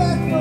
back